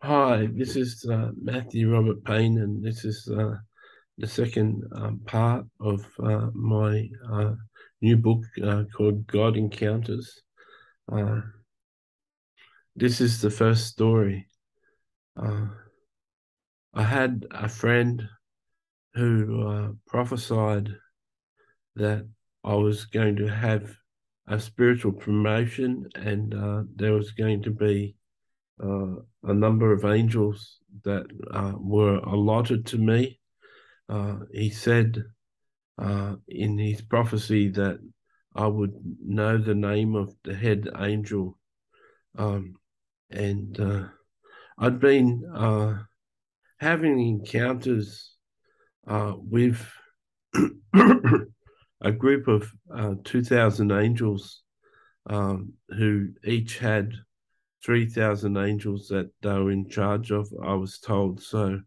Hi, this is uh, Matthew Robert Payne, and this is uh, the second um, part of uh, my uh, new book uh, called God Encounters. Uh, this is the first story. I had a friend who prophesied that I was going to have a spiritual promotion and there was going to be uh, a number of angels that uh, were allotted to me. Uh, he said uh, in his prophecy that I would know the name of the head angel. Um, and uh, I'd been having encounters with a group of 2,000 angels um, who each had 3,000 angels that they were in charge of, I was told. So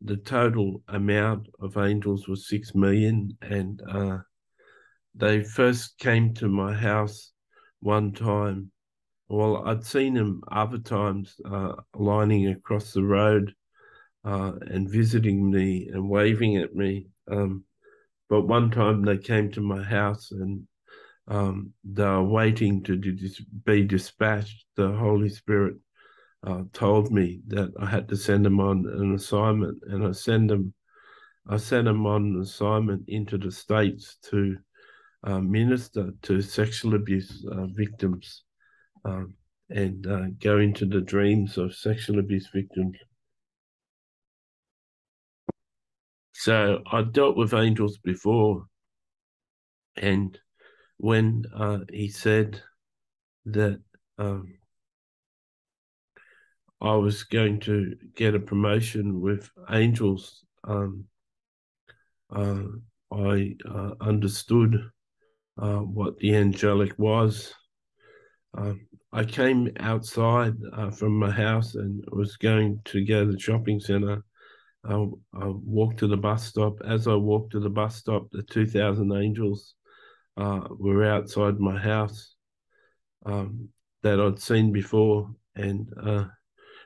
the total amount of angels was 6 million. And uh, they first came to my house one time. Well, I'd seen them other times uh, lining across the road uh, and visiting me and waving at me. Um, but one time they came to my house and um, they're waiting to be dispatched, the Holy Spirit uh, told me that I had to send them on an assignment, and I send them, I sent them on an assignment into the states to uh, minister to sexual abuse uh, victims um, and uh, go into the dreams of sexual abuse victims. So I dealt with angels before, and when uh, he said that um, I was going to get a promotion with angels, um, uh, I uh, understood uh, what the angelic was. Um, I came outside uh, from my house and was going to go to the shopping centre. I, I walked to the bus stop. As I walked to the bus stop, the 2,000 angels uh, were outside my house um, that I'd seen before. And uh,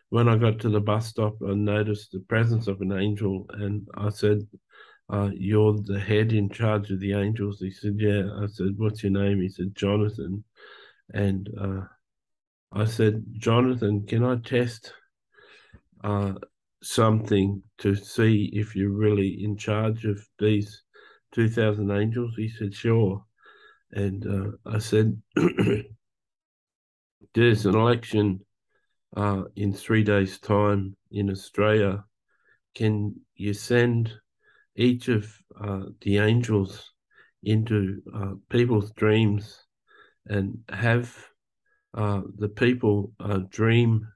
when I got to the bus stop, I noticed the presence of an angel. And I said, uh, You're the head in charge of the angels. He said, Yeah. I said, What's your name? He said, Jonathan. And uh, I said, Jonathan, can I test uh, something to see if you're really in charge of these 2,000 angels? He said, Sure. And uh, I said, there's an election uh, in three days' time in Australia. Can you send each of uh, the angels into uh, people's dreams and have uh, the people uh, dream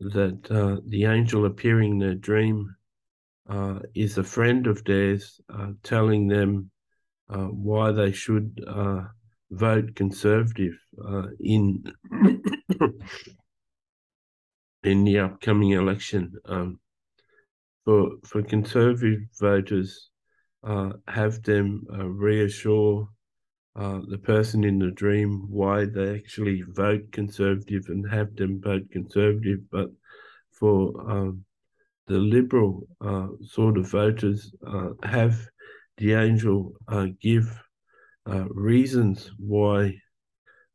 that the angel appearing in their dream is a friend of theirs, telling them uh, why they should uh, vote Conservative uh, in in the upcoming election. Um, for for Conservative voters, uh, have them uh, reassure the person in the dream why they actually vote Conservative and have them vote Conservative, but for um, the liberal sort of voters, have the angel uh, give uh, reasons why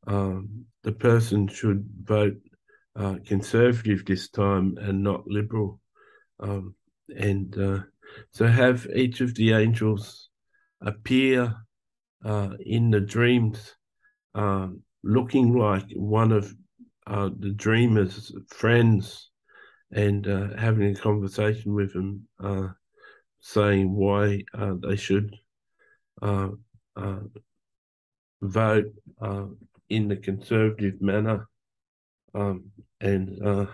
um, the person should vote uh, conservative this time and not liberal. Um, and uh, so have each of the angels appear uh, in the dreams um, looking like one of uh, the dreamer's friends and having a conversation with them saying why uh, they should uh, uh, vote uh, in the conservative manner. Um, and uh,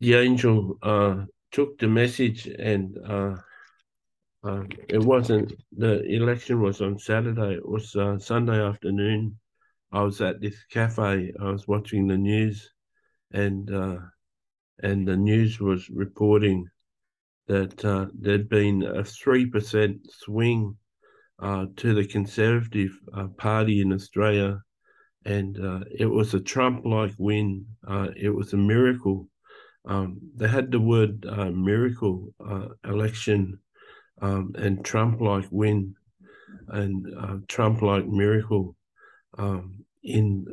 the angel took the message and it wasn't, the election was on Saturday, it was Sunday afternoon. I was at this cafe, I was watching the news and and the news was reporting that uh, there'd been a 3% swing uh, to the Conservative uh, Party in Australia and uh, it was a Trump-like win. Uh, it was a miracle. Um, they had the word uh, miracle election um, and Trump-like win and uh, Trump-like miracle um, in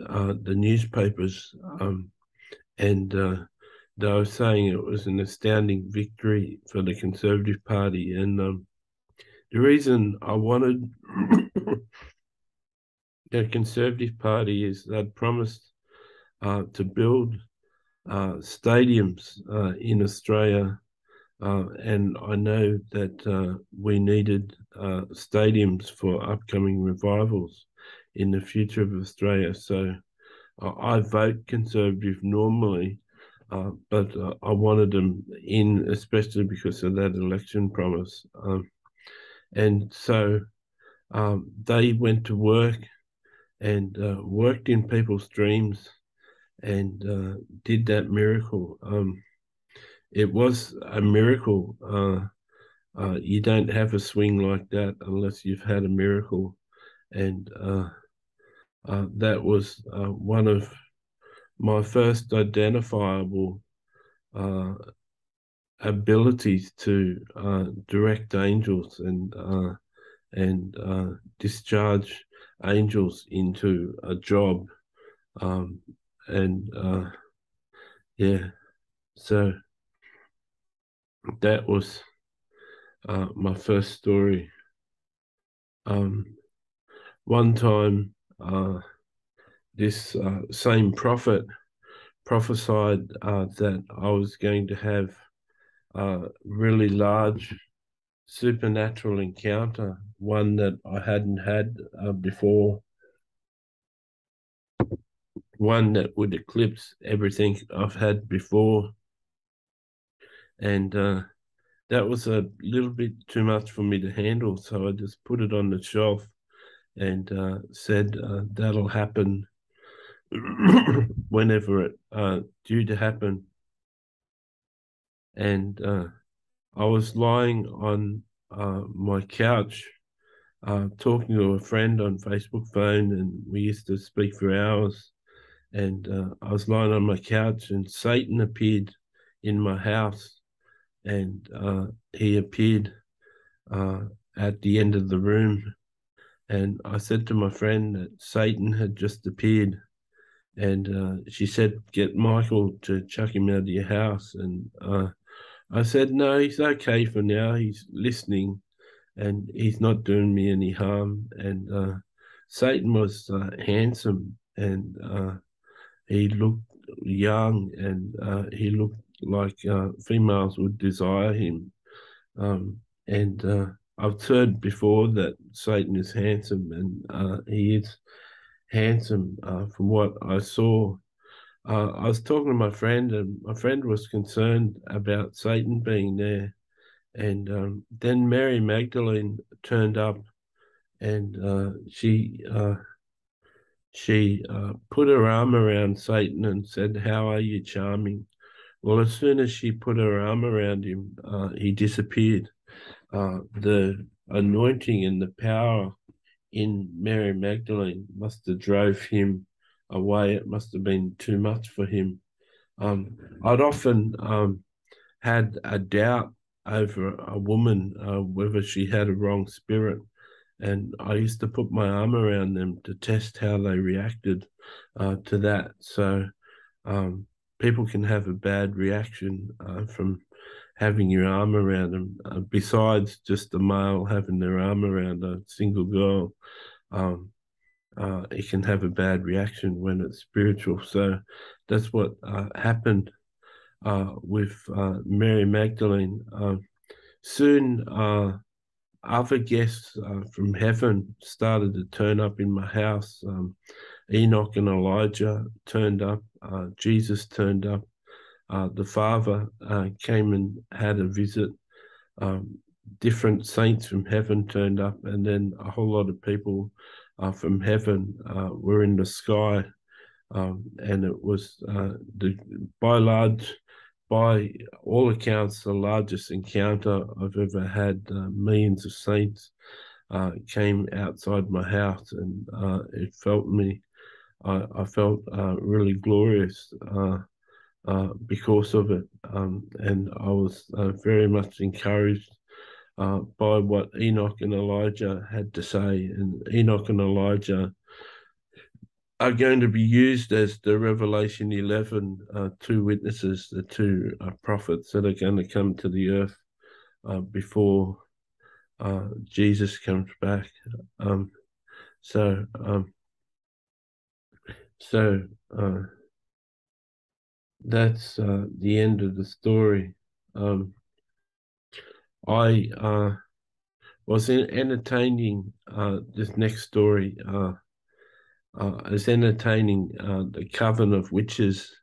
the newspapers, um, and they were saying it was an astounding victory for the Conservative Party. And um, the reason I wanted the Conservative Party is they'd promised uh, to build uh, stadiums uh, in Australia. Uh, and I know that uh, we needed uh, stadiums for upcoming revivals in the future of Australia. So I vote Conservative normally, but I wanted them in, especially because of that election promise. Um, and so um, they went to work and uh, worked in people's dreams and uh, did that miracle. Um, it was a miracle. Uh, uh you don't have a swing like that unless you've had a miracle. And uh, uh, that was one of my first identifiable abilities to direct angels and and discharge angels into a job. Um, and uh, yeah, so that was uh, my first story. Um, one time, uh, this uh, same prophet prophesied uh, that I was going to have a really large supernatural encounter, one that I hadn't had uh, before, one that would eclipse everything I've had before. And uh, that was a little bit too much for me to handle. So I just put it on the shelf and uh, said uh, that'll happen whenever it uh, due to happen. And uh, I was lying on uh, my couch uh, talking to a friend on Facebook phone, and we used to speak for hours. And uh, I was lying on my couch, and Satan appeared in my house, and uh, he appeared at the end of the room. And I said to my friend that Satan had just appeared, and uh, she said, "Get Michael to chuck him out of your house." And I said, no, he's okay for now. He's listening and he's not doing me any harm. And uh, Satan was uh, handsome and uh, he looked young and uh, he looked like uh, females would desire him. Um, and uh, I've heard before that Satan is handsome and he is handsome from what I saw uh, I was talking to my friend, and my friend was concerned about Satan being there. And um, then Mary Magdalene turned up, and uh, she uh, she uh, put her arm around Satan and said, "How are you, charming?" Well, as soon as she put her arm around him, uh, he disappeared. Uh, the anointing and the power in Mary Magdalene must have drove him away. It must have been too much for him. Um, I'd often um, had a doubt over a woman uh, whether she had a wrong spirit, and I used to put my arm around them to test how they reacted uh, to that. So um, people can have a bad reaction uh, from having your arm around them. Uh, besides just the male having their arm around a single girl, um, uh, it can have a bad reaction when it's spiritual. So that's what uh, happened uh, with uh, Mary Magdalene. Um, soon, uh, other guests from heaven started to turn up in my house. Um, Enoch and Elijah turned up. Jesus turned up. The Father came and had a visit. Um, different saints from heaven turned up, and then a whole lot of people uh, from heaven uh, were in the sky, um, and it was uh, the by large, by all accounts, the largest encounter I've ever had. Uh, millions of saints uh, came outside my house, and uh, it felt me I, I felt uh, really glorious uh, because of it. Um, and I was uh, very much encouraged uh, by what Enoch and Elijah had to say. And Enoch and Elijah are going to be used as the Revelation 11 uh, two witnesses, the two uh, prophets that are going to come to the earth uh, before uh, Jesus comes back. Um, so, um, so uh, that's uh, the end of the story. Um, I was entertaining this next story uh, as entertaining uh, the coven of witches,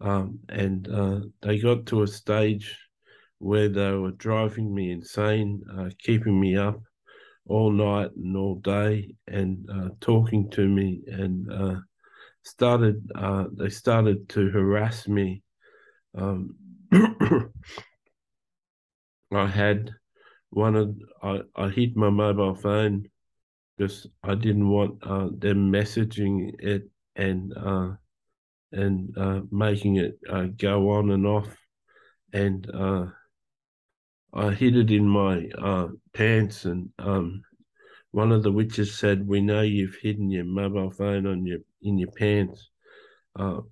um, and uh, they got to a stage where they were driving me insane, uh, keeping me up all night and all day, and uh, talking to me, and uh, started they started to harass me. Um, I had one of I, I hit my mobile phone because I didn't want uh, them messaging it and uh, and uh, making it uh, go on and off, and uh, I hid it in my uh, pants. And um, one of the witches said, "We know you've hidden your mobile phone on your in your pants.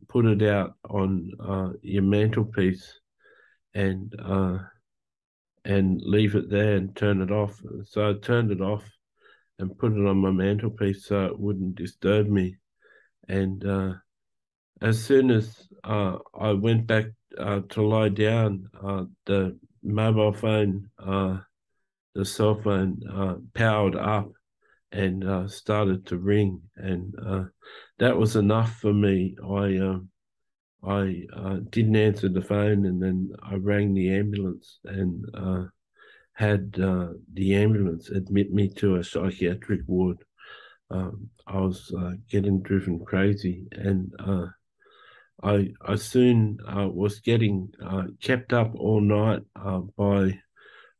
put it out on your mantelpiece, and." and leave it there and turn it off. So I turned it off and put it on my mantelpiece so it wouldn't disturb me. And uh, as soon as uh, I went back uh, to lie down, uh, the mobile phone, uh, the cell phone, uh, powered up and started to ring, and that was enough for me. I um, I didn't answer the phone, and then I rang the ambulance and had uh, the ambulance admit me to a psychiatric ward. Um, I was uh, getting driven crazy, and uh, I I soon uh, was getting uh, kept up all night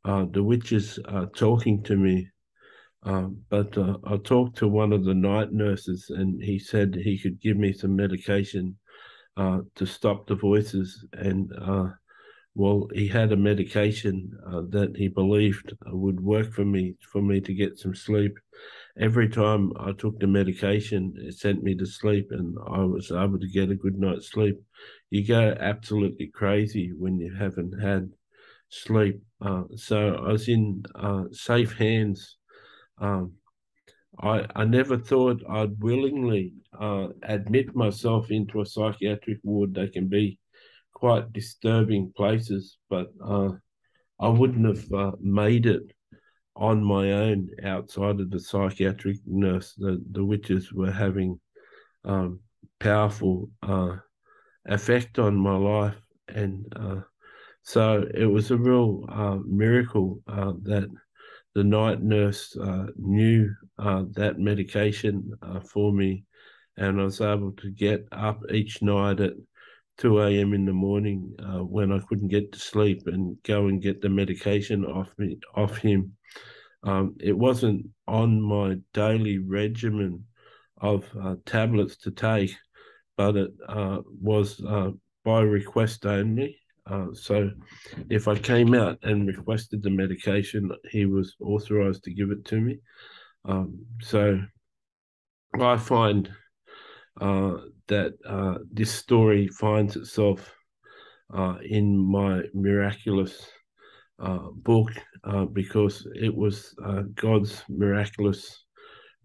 uh, the witches are talking to me. Um, but I talked to one of the night nurses, and he said he could give me some medication to stop the voices, and well, he had a medication uh, that he believed would work for me for me to get some sleep. Every time I took the medication, it sent me to sleep, and I was able to get a good night's sleep. You go absolutely crazy when you haven't had sleep. Uh, so I was in uh, safe hands. Um, I I never thought I'd willingly uh, admit myself into a psychiatric ward. They can be quite disturbing places, but uh, I wouldn't have uh, made it on my own outside of the psychiatric nurse. The, the witches were having um, powerful uh, effect on my life. And so it was a real uh, miracle uh, that the night nurse knew that medication for me. And I was able to get up each night at 2 a.m. in the morning uh, when I couldn't get to sleep and go and get the medication off me off him. Um, it wasn't on my daily regimen of uh, tablets to take, but it uh, was uh, by request only. Uh, so if I came out and requested the medication, he was authorized to give it to me. Um, so I find uh, that uh, this story finds itself uh, in my miraculous uh, book because it was God's miraculous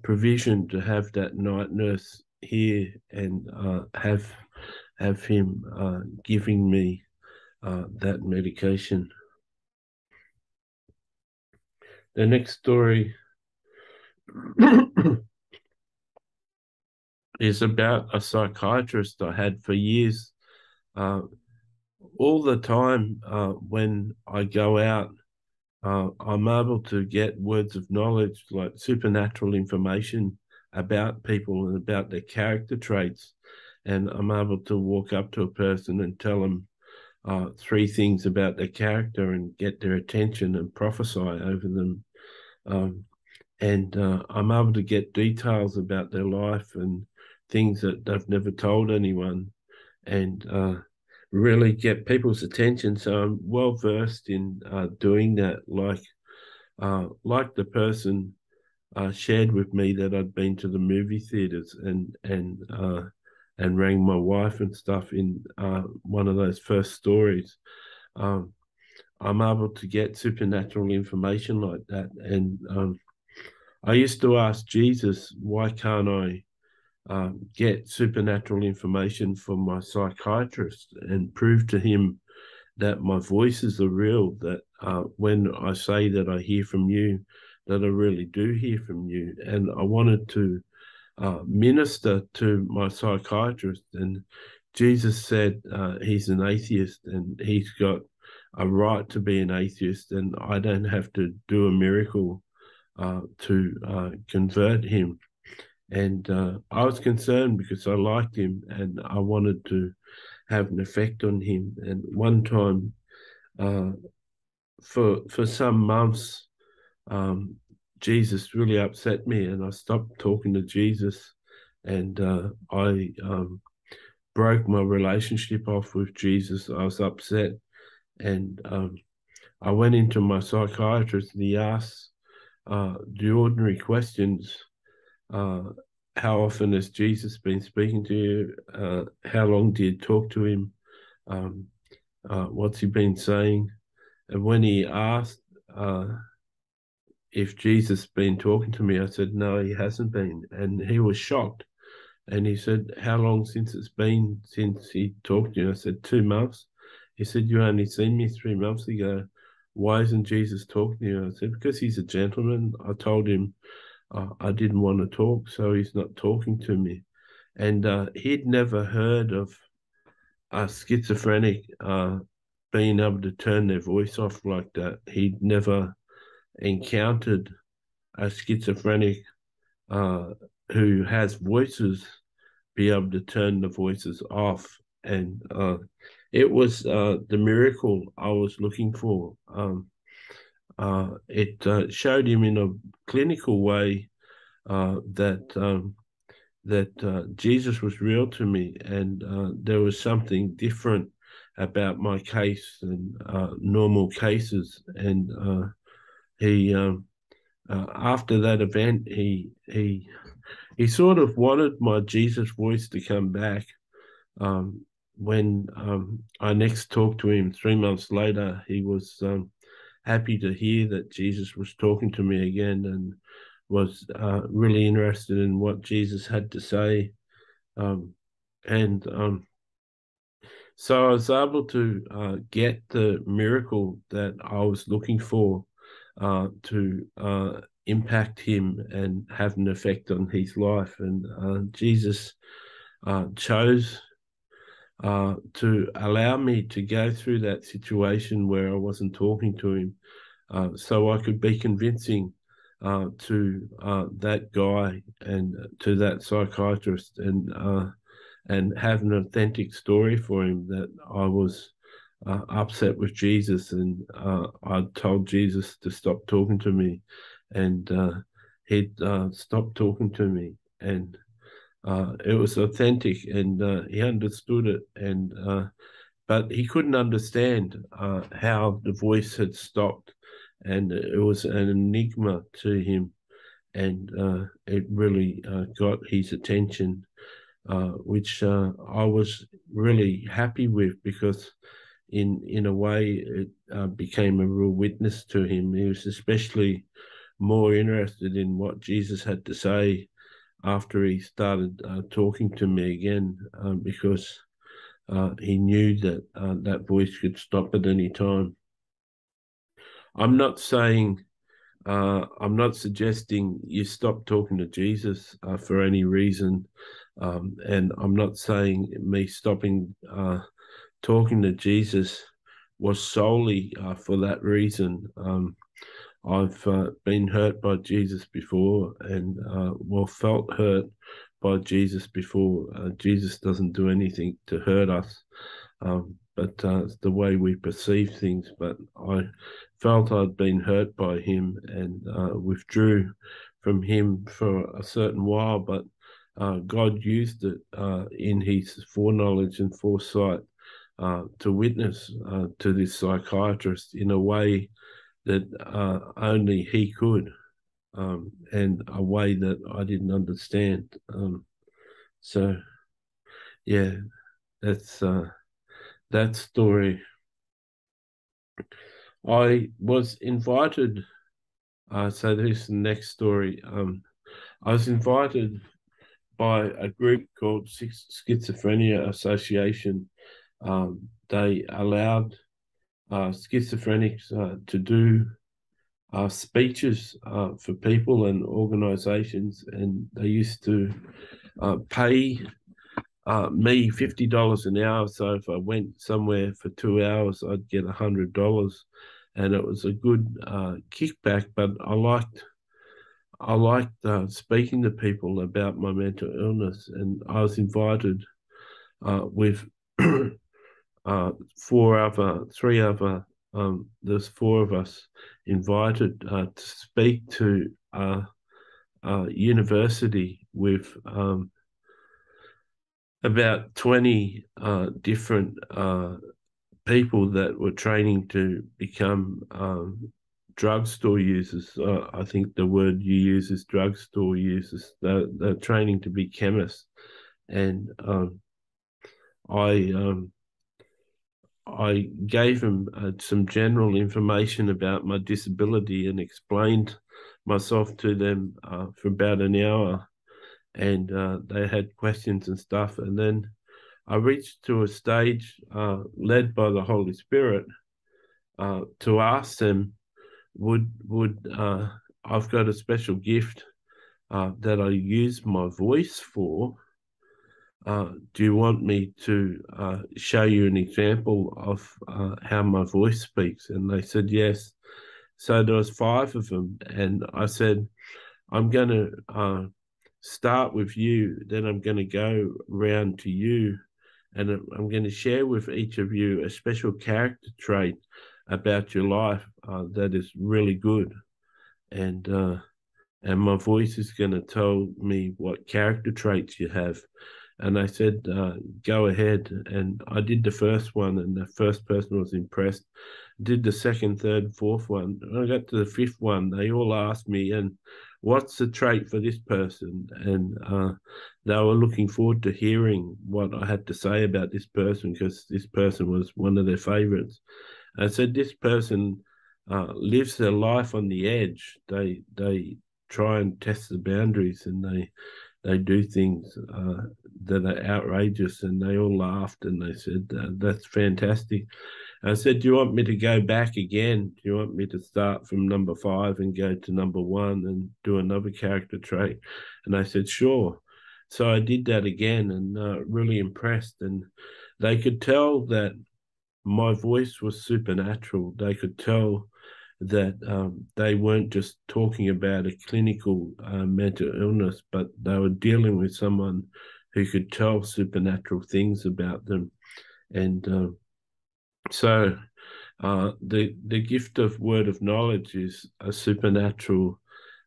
provision to have that night nurse here and have have him giving me that medication. The next story is about a psychiatrist I had for years. Uh, all the time uh, when I go out, uh, I'm able to get words of knowledge, like supernatural information about people and about their character traits. And I'm able to walk up to a person and tell them uh, three things about their character and get their attention and prophesy over them. Um, and uh, I'm able to get details about their life and things that they've never told anyone and uh, really get people's attention. So I'm well versed in uh, doing that. Like, uh, like the person uh, shared with me that I'd been to the movie theaters and and uh, and rang my wife and stuff in uh, one of those first stories. Um, I'm able to get supernatural information like that, and um, I used to ask Jesus, why can't I um, get supernatural information from my psychiatrist and prove to him that my voices are real, that uh, when I say that I hear from you, that I really do hear from you. And I wanted to uh, minister to my psychiatrist. And Jesus said uh, he's an atheist and he's got a right to be an atheist, and I don't have to do a miracle uh, to uh, convert him. And uh, I was concerned because I liked him and I wanted to have an effect on him. And one time, uh, for for some months, um, Jesus really upset me, and I stopped talking to Jesus, and uh, I um, broke my relationship off with Jesus. I was upset, and um, I went into my psychiatrist, and he asked uh, the ordinary questions uh, how often has Jesus been speaking to you? Uh, how long do you talk to him? Um, uh, what's he been saying? And when he asked uh, if Jesus been talking to me, I said, no, he hasn't been. And he was shocked. And he said, how long since it's been since he talked to you? I said, two months. He said, you only seen me three months ago. Why isn't Jesus talking to you? I said, because he's a gentleman. I told him uh, I didn't want to talk, so he's not talking to me. And uh, he'd never heard of a schizophrenic uh, being able to turn their voice off like that. He'd never encountered a schizophrenic uh, who has voices be able to turn the voices off. And uh, it was uh, the miracle I was looking for. Um, uh, it uh, showed him in a clinical way uh, that um, that Jesus was real to me, and there was something different about my case than normal cases. And he, um, after that event, he he he sort of wanted my Jesus voice to come back. Um, when um, I next talked to him three months later, he was um, happy to hear that Jesus was talking to me again and was uh, really interested in what Jesus had to say. Um, and um, so I was able to uh, get the miracle that I was looking for uh, to uh, impact him and have an effect on his life. And uh, Jesus uh, chose uh, to allow me to go through that situation where I wasn't talking to him, uh, so I could be convincing to that guy and to that psychiatrist, and and have an authentic story for him that I was uh, upset with Jesus, and I told Jesus to stop talking to me, and he'd stopped talking to me, and uh, it was authentic and uh, he understood it and uh, but he couldn't understand uh, how the voice had stopped and it was an enigma to him and uh, it really uh, got his attention which i was really happy with because in in a way it became a real witness to him he was especially more interested in what jesus had to say after he started uh, talking to me again uh, because uh, he knew that uh, that voice could stop at any time. I'm not saying, uh, I'm not suggesting you stop talking to Jesus uh, for any reason. Um, and I'm not saying me stopping talking to Jesus was solely for that reason. Um, I've uh, been hurt by Jesus before and, uh, well, felt hurt by Jesus before. Uh, Jesus doesn't do anything to hurt us, um, but uh, it's the way we perceive things. But I felt I'd been hurt by him and uh, withdrew from him for a certain while. But uh, God used it uh, in His foreknowledge and foresight uh, to witness uh, to this psychiatrist in a way that uh, only he could, um, and a way that I didn't understand. Um, so, yeah, that's uh, that story. I was invited. Uh, so this is the next story. Um, I was invited by a group called Schizophrenia Association. Um, they allowed uh, schizophrenics uh, to do uh, speeches uh, for people and organizations, and they used to uh, pay uh, me fifty dollars an hour. So if I went somewhere for two hours, I'd get a hundred dollars, and it was a good kickback. But I liked I liked speaking to people about my mental illness, and I was invited with uh, four other, three other. Um, there's four of us invited uh, to speak to a university with um, about twenty uh, different uh, people that were training to become um, drugstore users. Uh, I think the word you use is drugstore users. They're, they're training to be chemists, and um, I um, I gave them uh, some general information about my disability and explained myself to them uh, for about an hour, and uh, they had questions and stuff, and then. I reached to a stage uh, led by the Holy Spirit uh, to ask them would would uh, I've got a special gift that I use my voice for. Uh, do you want me to uh, show you an example of uh, how my voice speaks? And they said yes. So there was five of them, and I said, I'm going to uh, start with you. Then I'm going to go round to you, and I'm going to share with each of you a special character trait about your life uh, that is really good, and uh, and my voice is going to tell me what character traits you have. And I said, uh, go ahead. And I did the first one, and the first person was impressed. Did the second, third, fourth one. When I got to the fifth one, they all asked me, and what's the trait for this person? And uh, they were looking forward to hearing what I had to say about this person because this person was one of their favorites. I said this person uh, lives their life on the edge. They they try and test the boundaries and they they do things uh, that are outrageous. And they all laughed and they said that's fantastic. I said, Do you want me to go back again? Do you want me to start from number five and go to number one and do another character trait? And I said, Sure. So I did that again and uh, really impressed. And they could tell that my voice was supernatural. They could tell that um, they weren't just talking about a clinical uh, mental illness, but they were dealing with someone who could tell supernatural things about them. And uh, so uh, the the gift of word of knowledge is a supernatural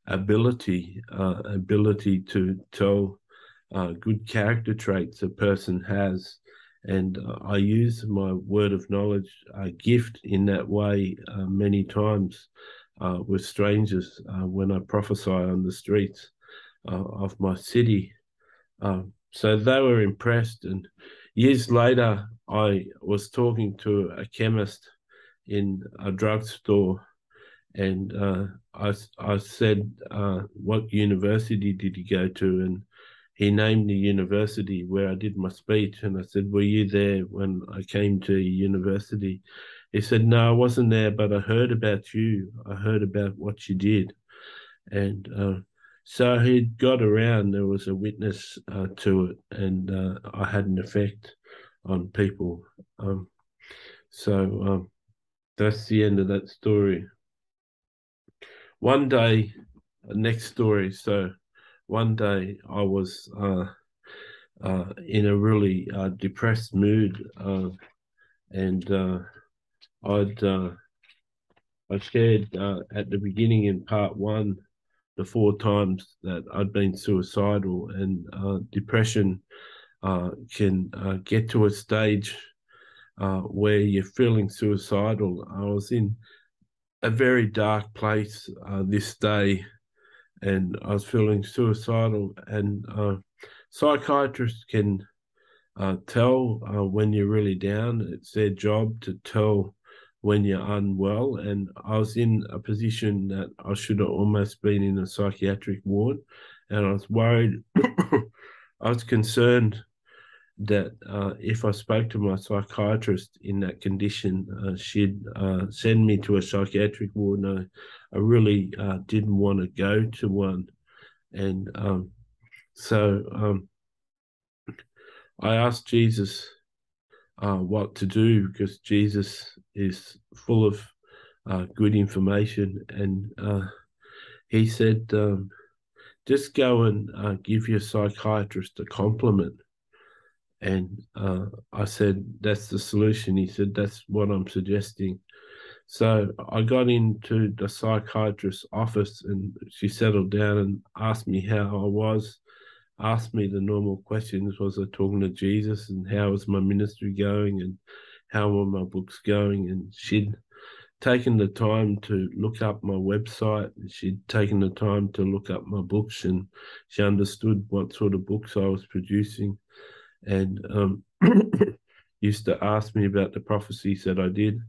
ability, uh, ability to tell uh, good character traits a person has and I use my word of knowledge uh, gift in that way uh, many times uh, with strangers uh, when I prophesy on the streets uh, of my city. Um, so they were impressed. And years later, I was talking to a chemist in a drugstore, and uh, I, I said, What university did you go to? And he named the university where I did my speech, and I said, "Were you there when I came to university?" He said, "No, I wasn't there, but I heard about you. I heard about what you did," and uh, so he got around. There was a witness uh, to it, and uh, I had an effect on people. Um, so um, that's the end of that story. One day, next story. So one day I was uh, uh, in a really uh, depressed mood, uh, and uh, I'd uh, I shared at the beginning in part one the four times that I'd been suicidal and depression can get to a stage where you're feeling suicidal. I was in a very dark place this day and I was feeling suicidal. And uh, psychiatrists can tell when you're really down. It's their job to tell when you're unwell. And I was in a position that I should have almost been in a psychiatric ward. And I was worried, I was concerned that uh, if I spoke to my psychiatrist in that condition, uh, she'd uh, send me to a psychiatric ward. And I, really uh, didn't want to go to one. And um, so um, I asked Jesus uh, what to do because Jesus is full of uh, good information. And he said, um, just go and give your psychiatrist a compliment. And uh, I said, that's the solution. He said, that's what I'm suggesting. So I got into the psychiatrist's office and she settled down and asked me how I was asked me the normal questions was I talking to Jesus and how was my ministry going and how were my books going and she'd taken the time to look up my website she'd taken the time to look up my books and she understood what sort of books I was producing and um, used to ask me about the prophecies that I did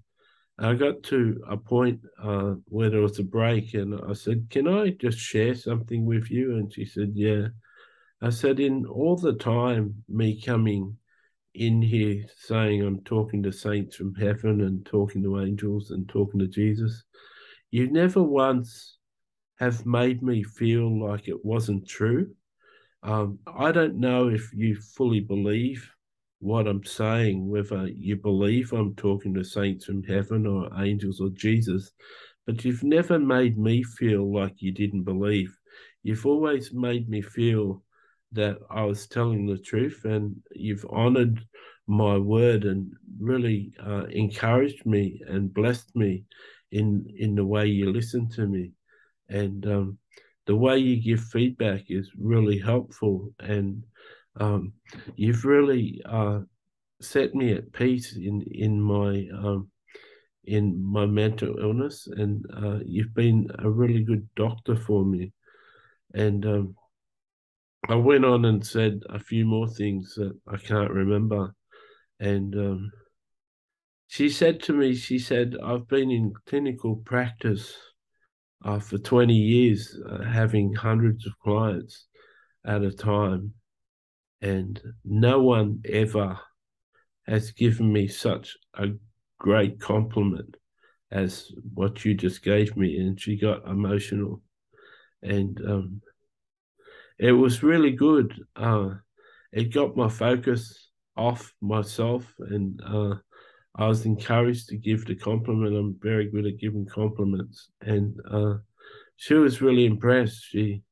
I got to a point uh, where there was a break, and I said, "Can I just share something with you?" And she said, "Yeah." I said, in all the time, me coming in here saying I'm talking to saints from heaven and talking to angels and talking to Jesus, you never once have made me feel like it wasn't true. Um, I don't know if you fully believe what I'm saying, whether you believe I'm talking to saints from heaven or angels or Jesus, but you've never made me feel like you didn't believe. You've always made me feel that I was telling the truth, and you've honored my word and really uh, encouraged me and blessed me in in the way you listen to me, and um, the way you give feedback is really helpful, and um, you've really uh, set me at peace in in my um, in my mental illness, and uh, you've been a really good doctor for me, and um, I went on and said a few more things that I can't remember. And um, she said to me, she said, I've been in clinical practice for 20 years, uh, having hundreds of clients at a time. And no one ever has given me such a great compliment as what you just gave me. And she got emotional. And um, it was really good. Uh, it got my focus off myself, and uh, I was encouraged to give the compliment. I'm very good at giving compliments, and uh, she was really impressed. She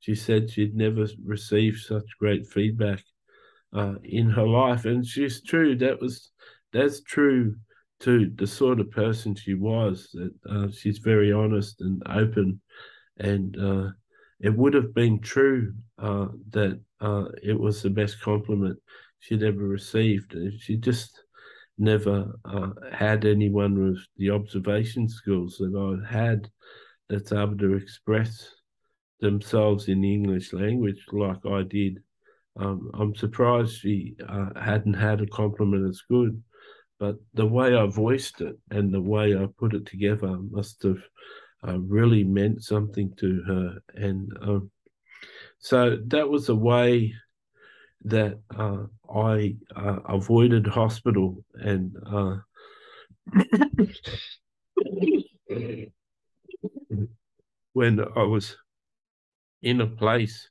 she said she'd never received such great feedback uh, in her life, and she's true. That was that's true to the sort of person she was. That uh, she's very honest and open, and uh, it would have been true uh, that uh, it was the best compliment she'd ever received. She just never uh, had anyone with the observation skills that I had that's able to express themselves in the English language like I did. Um, I'm surprised she uh, hadn't had a compliment as good, but the way I voiced it and the way I put it together must have uh, really meant something to her. And um, so that was a way that uh, I uh, avoided hospital and uh, when I was in a place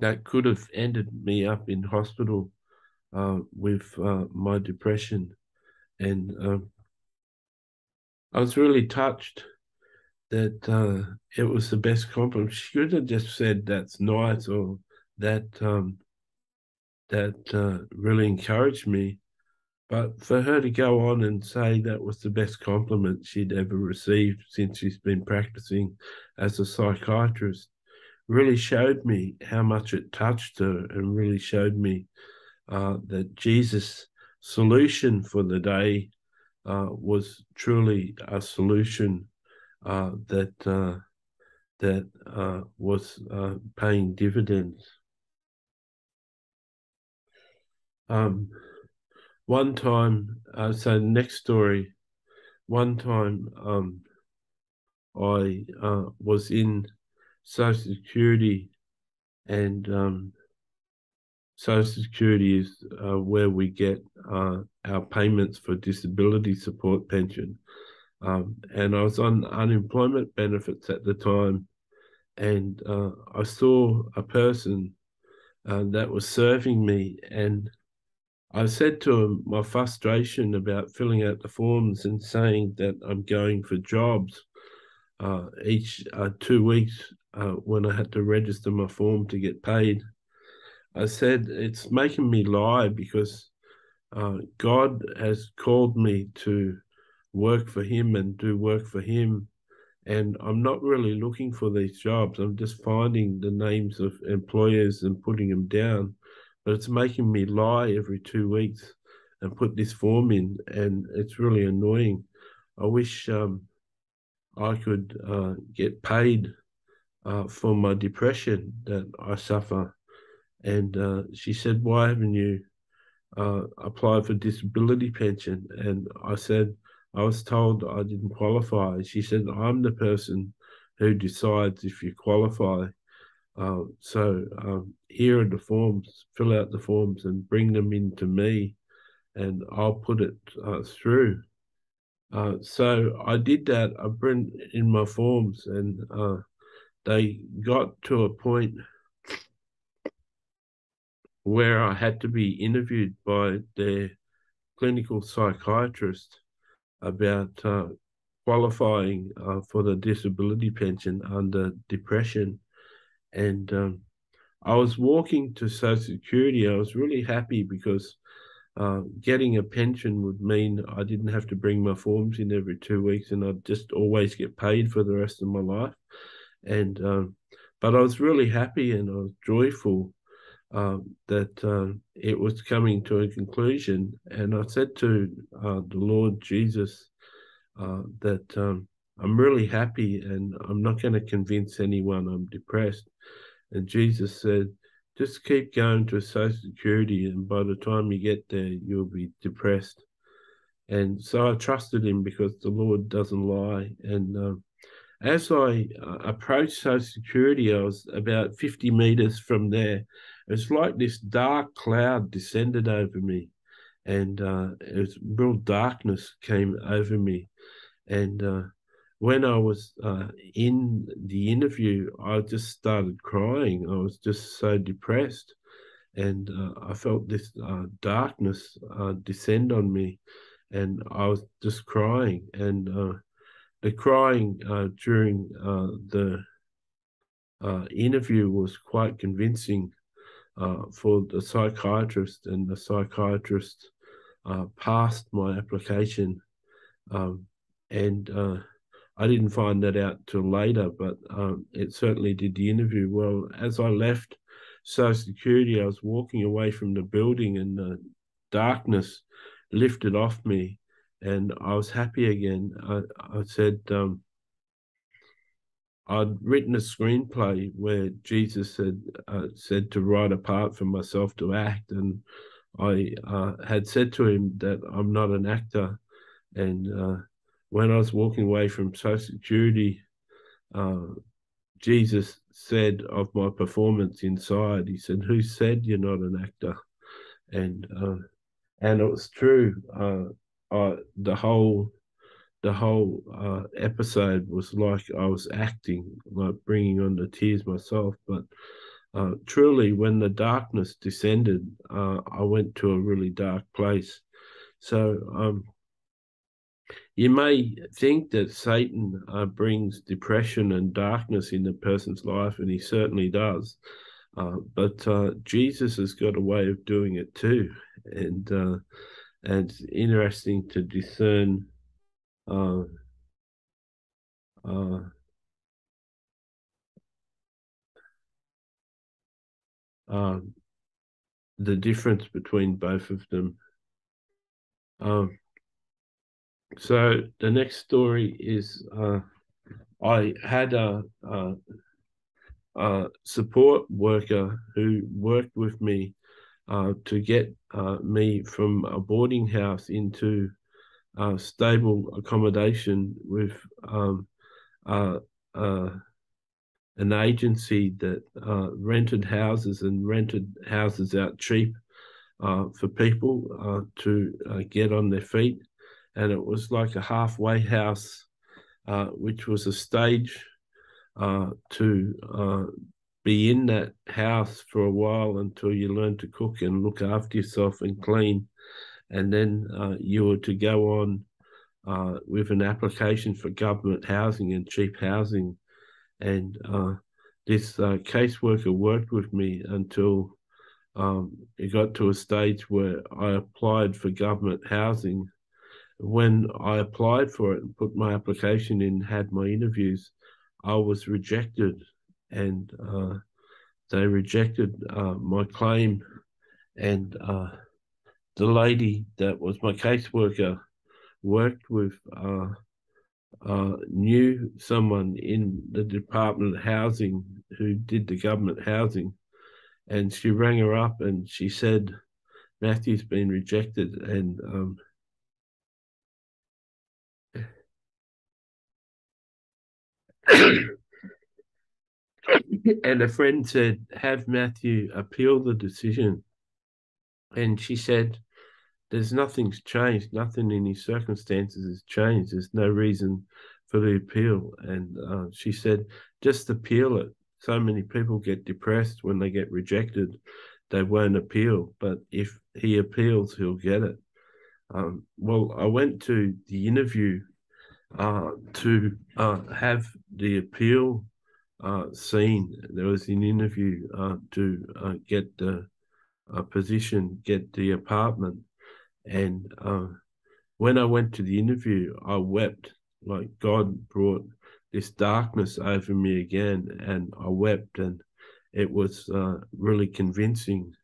that could have ended me up in hospital uh, with uh, my depression and um, I was really touched that uh, it was the best compliment. She could have just said that's nice or that um, that uh, really encouraged me. But for her to go on and say that was the best compliment she'd ever received since she's been practicing as a psychiatrist really showed me how much it touched her and really showed me uh, that Jesus' solution for the day uh, was truly a solution uh, that uh, that uh, was paying dividends. Um, one time, uh, so next story, one time um, I uh, was in Social Security and um, Social Security is uh, where we get uh, our payments for disability support pension. Um, and I was on unemployment benefits at the time, and uh, I saw a person uh, that was serving me, and I said to him my frustration about filling out the forms and saying that I'm going for jobs uh, each uh, two weeks uh, when I had to register my form to get paid. I said it's making me lie because uh, God has called me to work for Him and do work for Him. And I'm not really looking for these jobs. I'm just finding the names of employers and putting them down but it's making me lie every two weeks and put this form in, and it's really annoying. I wish um, I could uh, get paid uh, for my depression that I suffer. And uh, she said, Why haven't you uh, applied for disability pension? And I said, I was told I didn't qualify. She said, I'm the person who decides if you qualify. Uh, so um, here are the forms, fill out the forms and bring them in to me, and I'll put it uh, through. Uh, so I did that. I bring in my forms, and uh, they got to a point where I had to be interviewed by their clinical psychiatrist about uh, qualifying uh, for the disability pension under depression and um, I was walking to Social Security. I was really happy because uh, getting a pension would mean I didn't have to bring my forms in every two weeks, and I'd just always get paid for the rest of my life. And um, but I was really happy and I was joyful uh, that uh, it was coming to a conclusion. And I said to uh, the Lord Jesus uh, that um, I'm really happy and I'm not going to convince anyone I'm depressed. And Jesus said, just keep going to Social Security, and by the time you get there, you'll be depressed. And so I trusted him because the Lord doesn't lie. And um, as I uh, approached Social Security, I was about 50 meters from there. It's like this dark cloud descended over me, and uh, it was real darkness came over me. And uh, when I was uh, in the interview, I just started crying. I was just so depressed. And uh, I felt this uh, darkness uh, descend on me. And I was just crying. And uh, the crying uh, during the interview was quite convincing for the psychiatrist. And the psychiatrist passed my application. Um, and I didn't find that out till later, but um, it certainly did the interview well. As I left Social Security, I was walking away from the building and the darkness lifted off me and I was happy again. I, I said, um, I'd written a screenplay where Jesus said uh, said to write a part for myself to act, and I uh, had said to him that I'm not an actor, and uh, when I was walking away from Social Security, uh, Jesus said of my performance inside, He said, "Who said you're not an actor?" And uh, and it was true. Uh, I, the whole the whole uh, episode was like I was acting, like bringing on the tears myself. But uh, truly, when the darkness descended, uh, I went to a really dark place. So um, you may think that Satan uh, brings depression and darkness in a person's life, and he certainly does. Uh, but uh, Jesus has got a way of doing it too. And uh, and it's interesting to discern uh, uh, um, the difference between both of them. Um, so the next story is uh, I had a, a, a, support worker who worked with me uh, to get uh, me from a boarding house into stable accommodation with um, an agency that uh, rented houses and rented houses out cheap uh, for people uh, to get on their feet. And it was like a halfway house, which was a stage to be in that house for a while until you learn to cook and look after yourself and clean. And then you were to go on uh, with an application for government housing and cheap housing. And uh, this uh, caseworker worked with me until um, it got to a stage where I applied for government housing. When I applied for it and put my application in, had my interviews, I was rejected, and uh, they rejected uh, my claim. And uh, the lady that was my caseworker worked with uh, uh, knew someone in the Department of Housing who did the government housing, and she rang her up and she said, "Matthew's been rejected," and um, and a friend said, "Have Matthew appeal the decision," and she said there's nothing's changed. Nothing in his circumstances has changed. There's no reason for the appeal. And uh, she said, just appeal it. So many people get depressed when they get rejected. They won't appeal. But if he appeals, he'll get it. Um, well, I went to the interview uh, to uh, have the appeal uh, seen. There was an interview uh, to uh, get the position, get the apartment and when I went to the interview, I wept like God brought this darkness over me again, and I wept, and it was really convincing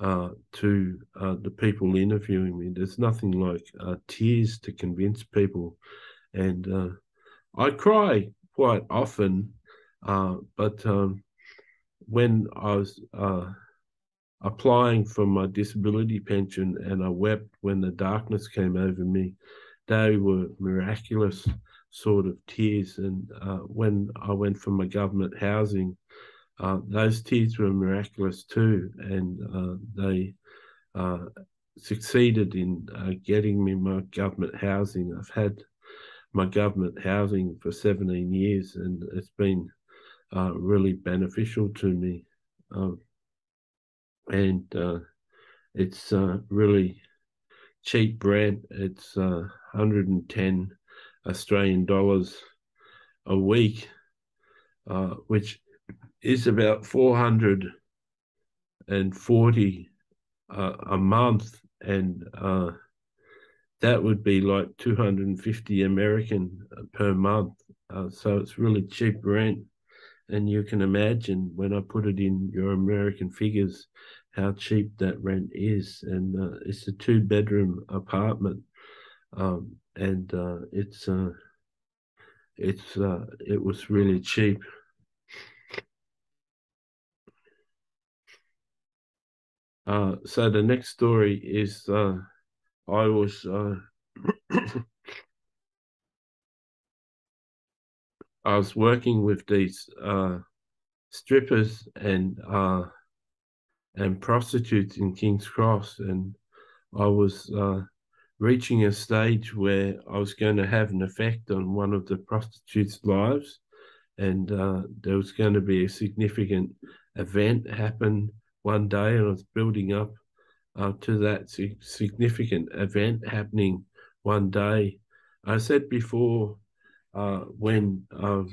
uh, to uh, the people interviewing me. There's nothing like uh, tears to convince people, and uh, I cry quite often, uh, but um, when I was applying for my disability pension and I wept when the darkness came over me. They were miraculous sort of tears. And uh, when I went for my government housing, uh, those tears were miraculous too. And uh, they uh, succeeded in uh, getting me my government housing. I've had my government housing for 17 years and it's been uh, really beneficial to me. Um, and uh, it's uh, really cheap rent. It's uh, 110 Australian dollars a week, uh, which is about 440 uh, a month, and uh, that would be like 250 American per month. so it's really cheap rent. And you can imagine when I put it in your American figures, how cheap that rent is, and uh, it's a two bedroom apartment, um, and uh, it's uh, it's uh, it was really cheap. Uh, so the next story is uh, I was I was working with these strippers and and prostitutes in King's Cross, and I was uh, reaching a stage where I was going to have an effect on one of the prostitutes' lives, and uh, there was going to be a significant event happen one day, and I was building up uh, to that significant event happening one day. I said before, uh, when um,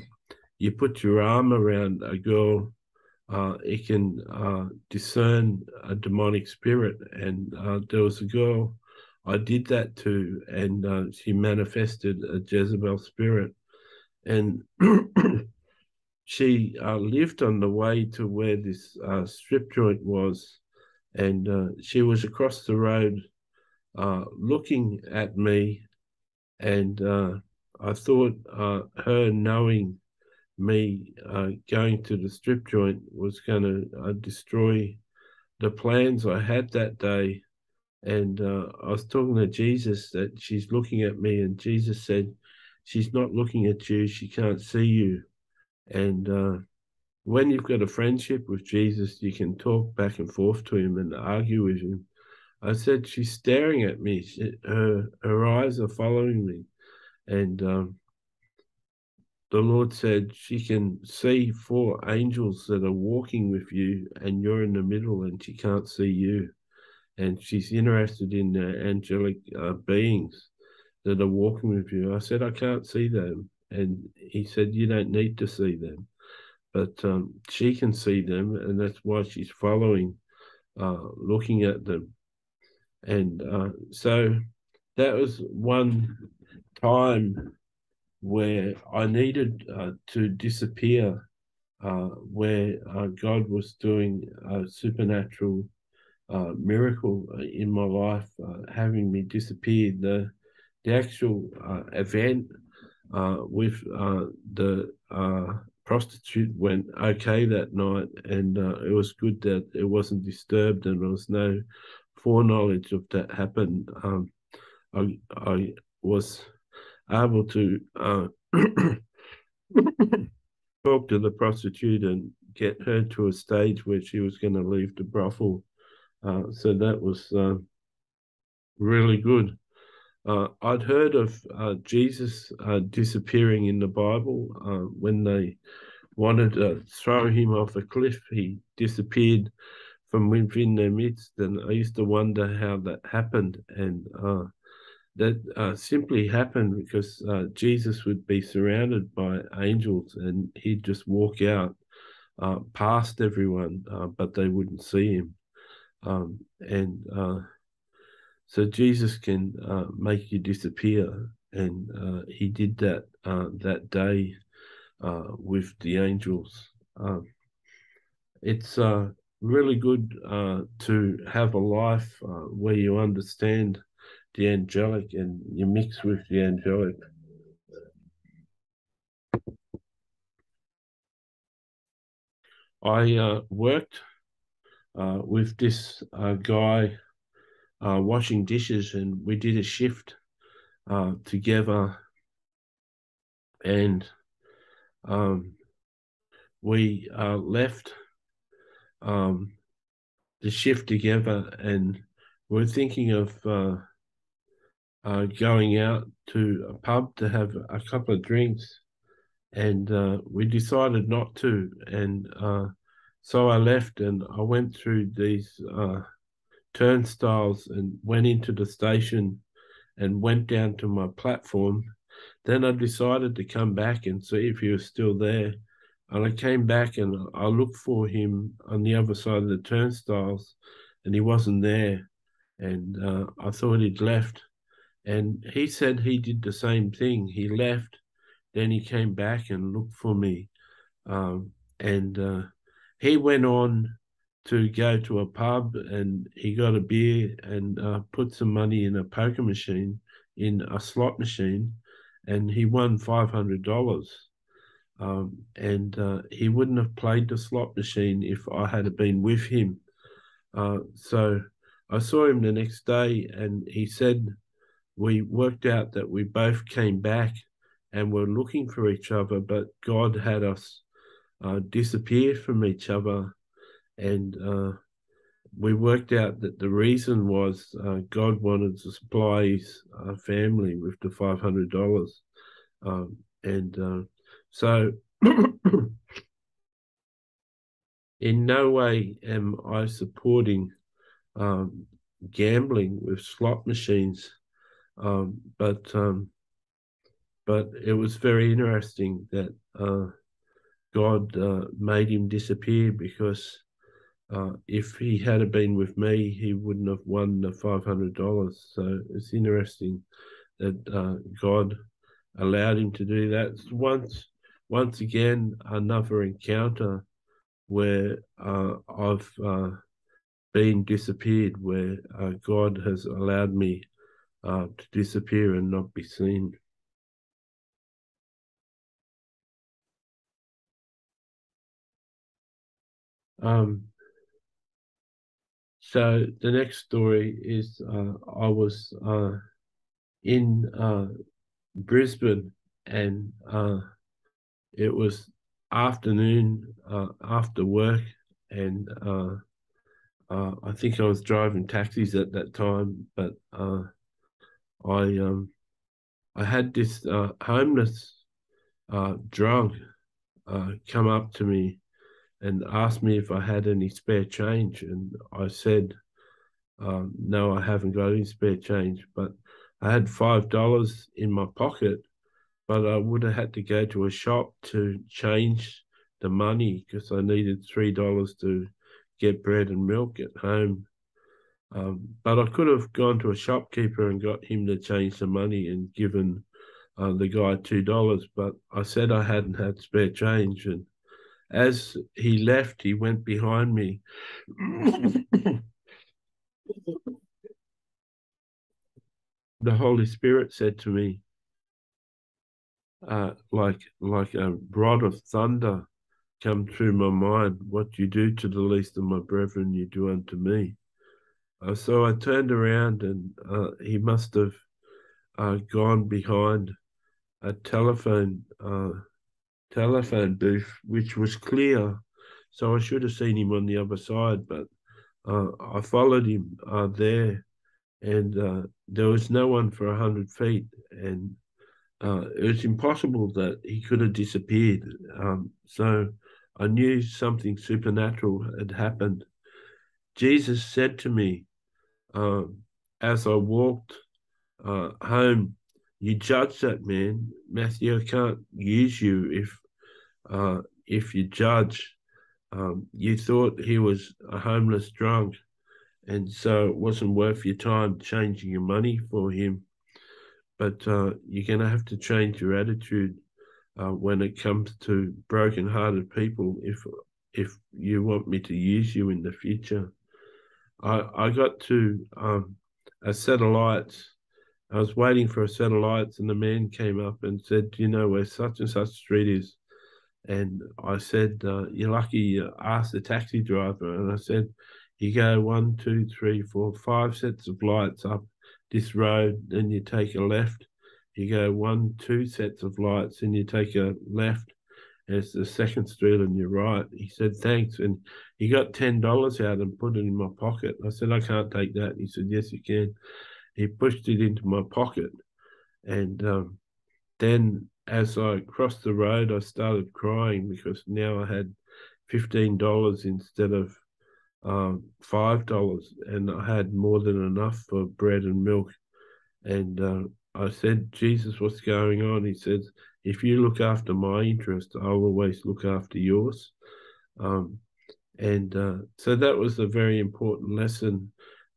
you put your arm around a girl uh, it can uh, discern a demonic spirit. And uh, there was a girl I did that to, and uh, she manifested a Jezebel spirit, and she uh, lived on the way to where this uh, strip joint was, and uh, she was across the road, uh, looking at me, and uh, I thought her knowing me going to the strip joint was going to destroy the plans I had that day. And uh, I was talking to Jesus that she's looking at me, and Jesus said, She's not looking at you, she can't see you. And uh, when you've got a friendship with Jesus, you can talk back and forth to him and argue with him. I said, She's staring at me, she, her, her eyes are following me. And um, the Lord said she can see four angels that are walking with you, and you're in the middle, and she can't see you. And she's interested in the angelic uh, beings that are walking with you. I said, I can't see them. And he said, You don't need to see them. But um, she can see them, and that's why she's following, uh, looking at them. And uh, so that was one time where I needed uh, to disappear, uh, where uh, God was doing a supernatural uh, miracle in my life, uh, having me disappear. The the actual uh, event with the prostitute went okay that night, and it was good that it wasn't disturbed and there was no foreknowledge of that happened. Um, I I was able to uh, talk to the prostitute and get her to a stage where she was going to leave the brothel. Uh, so that was uh, really good. Uh, I'd heard of uh, Jesus uh, disappearing in the Bible when they wanted to throw him off a cliff. He disappeared from within their midst, and I used to wonder how that happened. And that uh, simply happened because uh, Jesus would be surrounded by angels and he'd just walk out uh, past everyone, uh, but they wouldn't see him. Um, and uh, so Jesus can uh, make you disappear, and he did that that day with the angels. Um, it's really good to have a life where you understand the angelic and you mix with the angelic. I uh, worked uh, with this uh, guy uh, washing dishes, and we did a shift uh, together, and um, we uh, left um, the shift together, and we're thinking of uh, going out to a pub to have a couple of drinks, and uh, we decided not to. And uh, so I left, and I went through these uh, turnstiles and went into the station, and went down to my platform. Then I decided to come back and see if he was still there. And I came back and I looked for him on the other side of the turnstiles, and he wasn't there. And uh, I thought he'd left. And he said he did the same thing. He left, then he came back and looked for me. Um, and uh, he went on to go to a pub and he got a beer and uh, put some money in a poker machine, in a slot machine, and he won $500. Um, and uh, he wouldn't have played the slot machine if I had been with him. Uh, so I saw him the next day and he said we worked out that we both came back and were looking for each other, but God had us uh, disappear from each other. And uh, we worked out that the reason was uh, God wanted to supply his uh, family with the $500. Um, and uh, so, in no way am I supporting um, gambling with slot machines um, but um, but it was very interesting that uh, God uh, made him disappear because uh, if he had been with me, he wouldn't have won the five hundred dollars. So it's interesting that uh, God allowed him to do that. Once, once again, another encounter where uh, I've uh, been disappeared, where uh, God has allowed me uh, to disappear and not be seen. Um, so the next story is uh, I was uh, in uh, Brisbane and uh, it was afternoon uh, after work and uh, I think I was driving taxis at that time, but I um I had this homeless drunk come up to me and asked me if I had any spare change. And I said, um, no, I haven't got any spare change, but I had $5 in my pocket, but I would have had to go to a shop to change the money because I needed $3 to get bread and milk at home. Um, but I could have gone to a shopkeeper and got him to change the money and given uh, the guy $2, but I said I hadn't had spare change and as he left, he went behind me. the Holy Spirit said to me, uh, like like a rod of thunder come through my mind, what you do to the least of my brethren, you do unto me. Uh, so I turned around and uh, he must have uh, gone behind a telephone uh, telephone booth, which was clear. So I should have seen him on the other side, but uh, I followed him uh, there, and uh, there was no one for a hundred feet, and uh, it was impossible that he could have disappeared. Um, so I knew something supernatural had happened. Jesus said to me um, as I walked uh, home you judge that man, Matthew. I can't use you if uh, if you judge. Um, you thought he was a homeless drunk, and so it wasn't worth your time changing your money for him. But uh, you're going to have to change your attitude uh, when it comes to broken-hearted people. If if you want me to use you in the future, I I got to um, a lights I was waiting for a set of lights, and the man came up and said, "Do you know where such and such street is?" And I said, uh, "You're lucky you asked the taxi driver." And I said, "You go one, two, three, four, five sets of lights up this road, then you take a left. You go one, two sets of lights, and you take a left." It's the second street on your right. He said, thanks. And he got $10 out and put it in my pocket. I said, I can't take that. He said, yes, you can he pushed it into my pocket. And um, then as I crossed the road, I started crying because now I had $15 instead of um, $5, and I had more than enough for bread and milk. And uh, I said, Jesus, what's going on? He says, if you look after my interest, I'll always look after yours. Um, and uh, so that was a very important lesson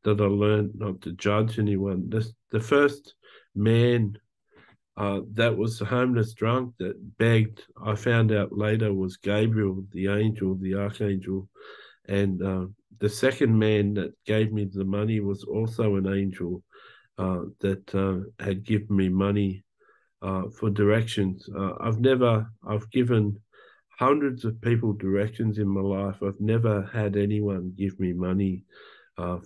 that I learned not to judge anyone. The first man uh, that was the homeless drunk that begged, I found out later was Gabriel, the angel, the archangel. And uh, the second man that gave me the money was also an angel uh, that uh, had given me money uh, for directions. Uh, I've never, I've given hundreds of people directions in my life. I've never had anyone give me money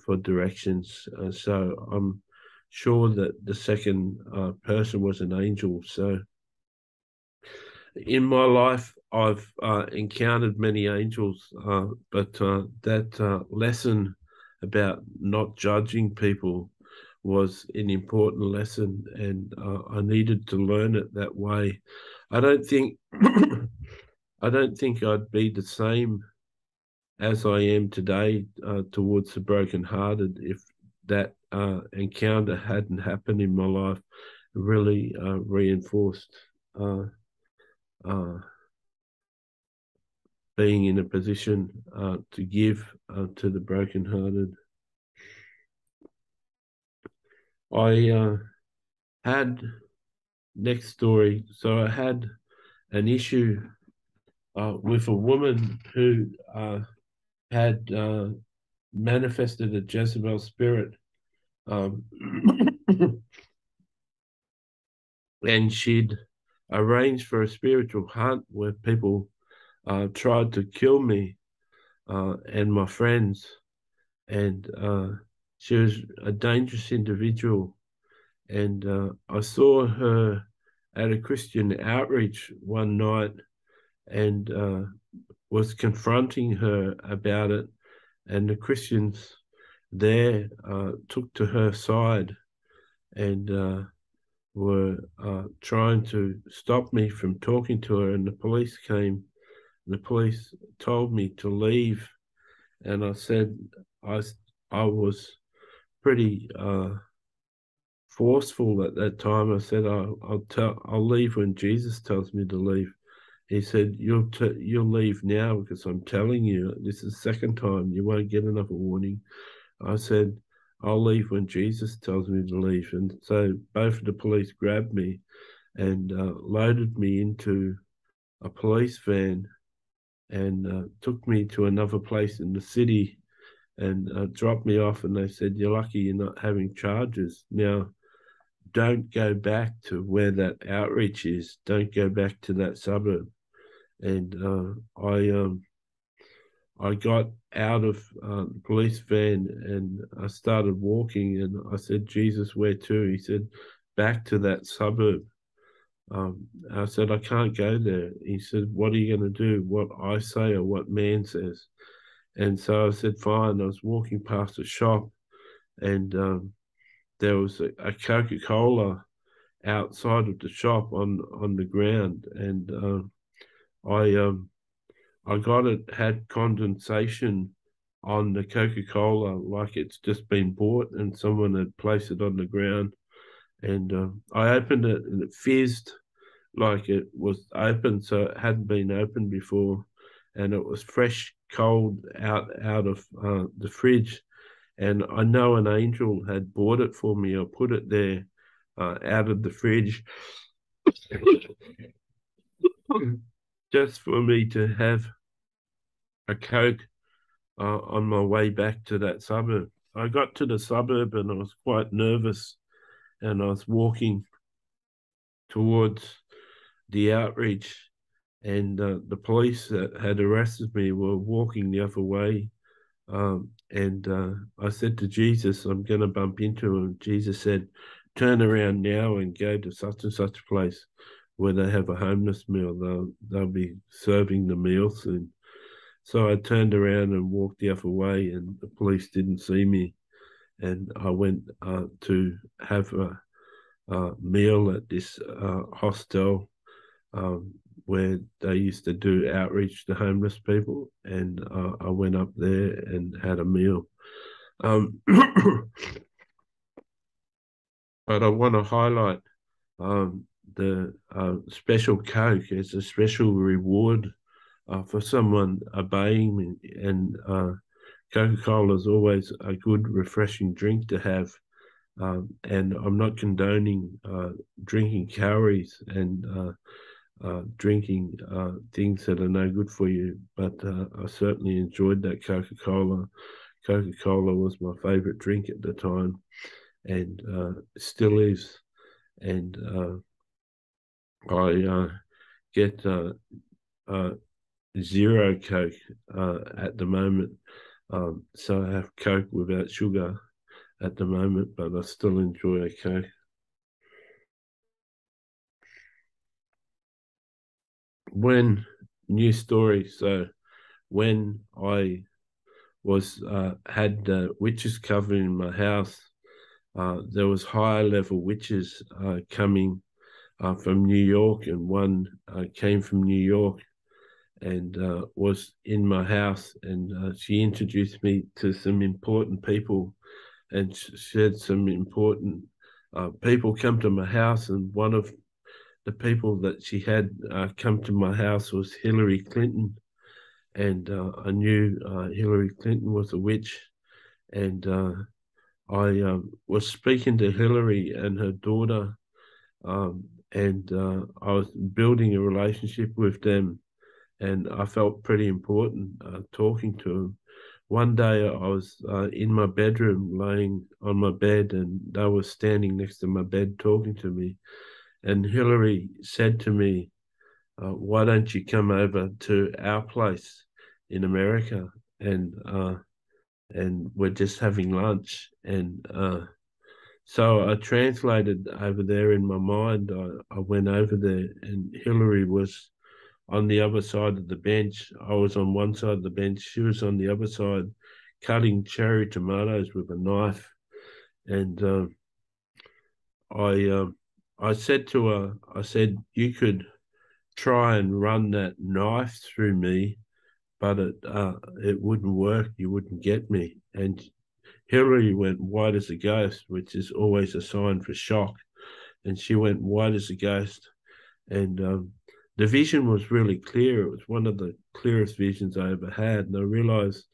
for directions. Uh, so I'm sure that the second uh, person was an angel. So in my life, I've uh, encountered many angels, uh, but uh, that lesson about not judging people was an important lesson, and I needed to learn it that way. I don't think I don't think I'd be the same as I am today uh, towards the brokenhearted, if that uh, encounter hadn't happened in my life, really uh, reinforced uh, uh, being in a position uh, to give to the brokenhearted. I had next story. So I had an issue with a woman who had uh, manifested a Jezebel spirit. Um, and she'd arranged for a spiritual hunt where people uh, tried to kill me uh, and my friends. And uh, she was a dangerous individual. And uh, I saw her at a Christian outreach one night and uh, was confronting her about it. And the Christians there uh, took to her side and were trying to stop me from talking to her. And the police came the police told me to leave, and I said I I was pretty uh, forceful at that time. I said I'll, I'll tell I'll leave when Jesus tells me to leave. He said you'll t- you'll leave now because I'm telling you this is the second time you won't get another warning. I said I'll leave when Jesus tells me to leave, and so both of the police grabbed me and uh, loaded me into a police van and uh, took me to another place in the city and uh, dropped me off. And they said, You're lucky you're not having charges. Now, don't go back to where that outreach is. Don't go back to that suburb. And uh, I, um, I got out of uh, the police van and I started walking. And I said, Jesus, where to? He said, back to that suburb. Um, I said, I can't go there. He said, What are you going to do? What I say or what man says? And so I said, Fine. I was walking past a shop and um, there was a, a Coca Cola outside of the shop on, on the ground. And uh, I, um, I got it, had condensation on the Coca Cola, like it's just been bought and someone had placed it on the ground. And uh, I opened it and it fizzed like it was open, so it hadn't been opened before, and it was fresh, cold out out of uh, the fridge, and I know an angel had bought it for me. Or put it there uh, out of the fridge. just for me to have a coke uh, on my way back to that suburb. I got to the suburb and I was quite nervous and I was walking towards the outreach, and uh, the police that had arrested me were walking the other way. Um, and uh, I said to Jesus, I'm going to bump into him. Jesus said, Turn around now and go to such and such a place where they have a homeless meal. They'll, they'll be serving the meal soon. So I turned around and walked the other way, and the police didn't see me and I went uh, to have a, a, meal at this uh, hostel um, where they used to do outreach to homeless people, and uh, I went up there and had a meal. Um, but I want to highlight um, the uh, special Coke as a special reward uh, for someone obeying me and uh, Coca Cola is always a good, refreshing drink to have. Um, and I'm not condoning uh, drinking calories and uh, uh, drinking things that are no good for you, but I certainly enjoyed that Coca Cola. Coca Cola was my favorite drink at the time and still is. And I get zero Coke at the moment um, so I have Coke without sugar at the moment, but I still enjoy a Coke. When new story, so when I was uh, had uh, witches covering my house, uh, there was higher level witches uh, coming uh, from New York, and one uh, came from New York and uh, was in my house, and uh, she introduced me to some important people, and had some important uh, people come to my house, and one of the people that she had uh, come to my house was Hillary Clinton, and I knew Hillary Clinton was a witch, and I um, was speaking to Hillary and her daughter, um, and uh, I was building a relationship with them, and I felt pretty important uh, talking to them. One day I was uh, in my bedroom, laying on my bed, and they were standing next to my bed talking to me. And Hillary said to me, uh, "Why don't you come over to our place in America and uh, and we're just having lunch?" And uh, so I translated over there in my mind. I, I went over there, and Hillary was on the other side of the bench. I was on one side of the bench. She was on the other side, cutting cherry tomatoes with a knife. And uh, I, uh, I said to her, I said, you could try and run that knife through me, but it, uh, it wouldn't work. You wouldn't get me. And Hillary went white as a ghost, which is always a sign for shock. And she went white as a ghost. And um, the vision was really clear. It was one of the clearest visions I ever had. And I realized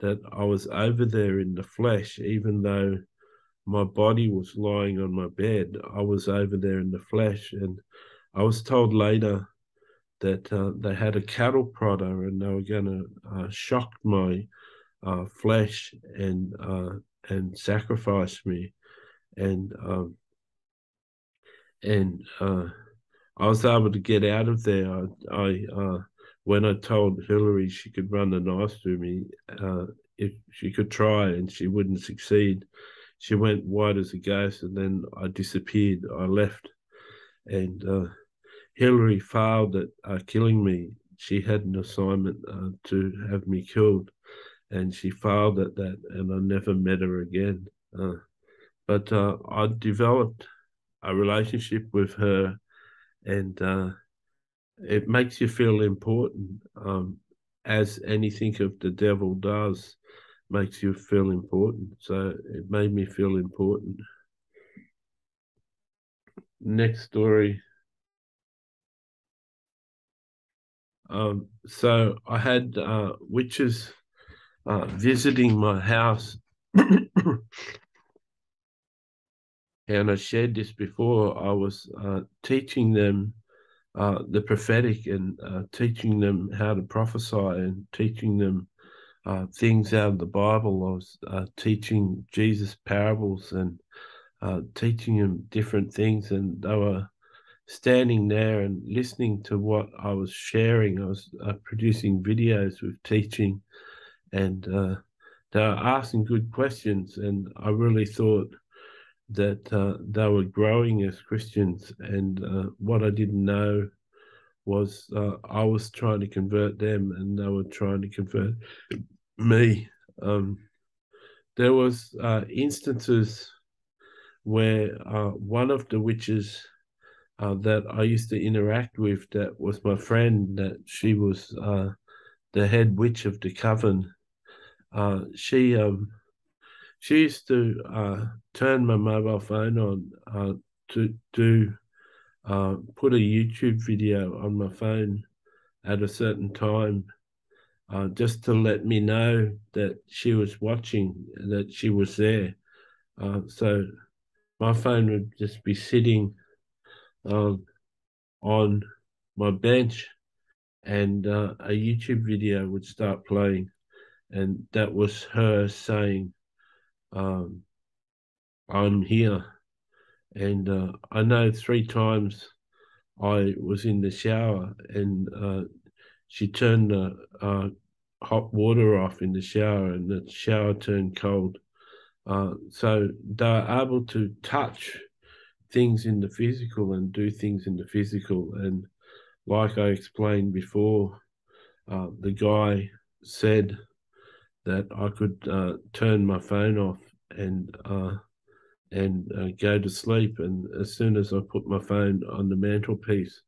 that I was over there in the flesh, even though my body was lying on my bed. I was over there in the flesh. And I was told later that uh, they had a cattle prodder and they were going to uh, shock my uh, flesh and uh, and sacrifice me. And um, and uh, I was able to get out of there. I, I uh, when I told Hillary she could run the knife through me, uh, if she could try and she wouldn't succeed, she went white as a ghost, and then I disappeared. I left, and uh, Hillary failed at killing me. She had an assignment to have me killed, and she failed at that, and I never met her again. Uh, but I developed a relationship with her and uh, it makes you feel important, um, as anything of the devil does, makes you feel important. So it made me feel important. Next story. Um, so I had uh, witches uh, visiting my house and I shared this before. I was uh, teaching them uh, the prophetic and uh, teaching them how to prophesy and teaching them uh, things out of the Bible. I was uh, teaching Jesus parables and uh, teaching them different things, and they were standing there and listening to what I was sharing. I was producing videos with teaching, and they were asking good questions, and I really thought that uh, they were growing as Christians, and uh, what I didn't know was uh, I was trying to convert them, and they were trying to convert me. Um, there was uh, instances where uh, one of the witches uh, that I used to interact with, that was my friend, that she was the head witch of the coven. She um, she used to uh, turn my mobile phone on uh, to do uh, put a YouTube video on my phone at a certain time, uh, just to let me know that she was watching, that she was there. Uh, so my phone would just be sitting um, on my bench, and uh, a YouTube video would start playing, and that was her saying um, I'm here. And uh, I know three times I was in the shower and uh, she turned the uh, hot water off in the shower and the shower turned cold. Uh, so they're able to touch things in the physical and do things in the physical. And like I explained before, uh, the guy said that I could uh, turn my phone off and uh, and uh, go to sleep. And as soon as I put my phone on the mantelpiece,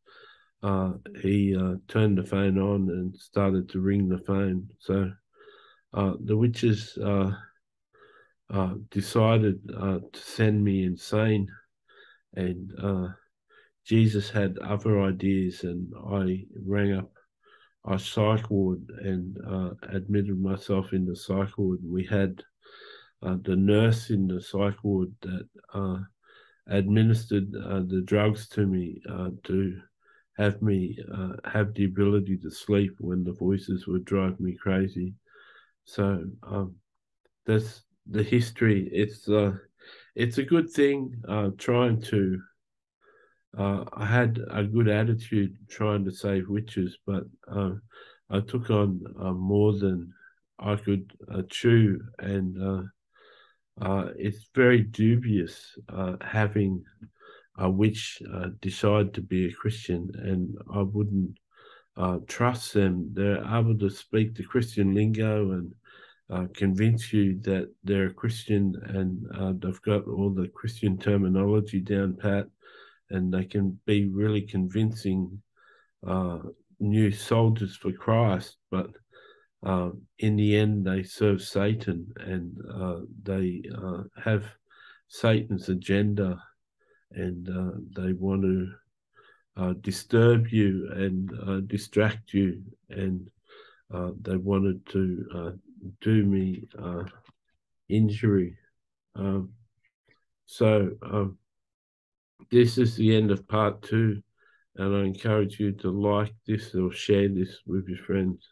uh, he uh, turned the phone on and started to ring the phone. So uh, the witches decided to send me insane, and Jesus had other ideas, and I rang up I psych ward and uh, admitted myself in the psych ward. We had uh, the nurse in the psych ward that uh, administered uh, the drugs to me uh, to have me uh, have the ability to sleep when the voices would drive me crazy. So um, that's the history. It's it's a good thing trying to uh, I had a good attitude trying to save witches, but uh, I took on uh, more than I could uh, chew, and uh, uh, it's very dubious having a witch decide to be a Christian, and I wouldn't trust them. They're able to speak the Christian lingo and uh, convince you that they're a Christian and uh, they've got all the Christian terminology down pat and they can be really convincing uh, new soldiers for Christ, but uh, in the end, they serve Satan and uh, they uh, have Satan's agenda and uh, they want to uh, disturb you and distract you, and they wanted to do me injury. Um, so, um, this is the end of part two, and I encourage you to like this or share this with your friends.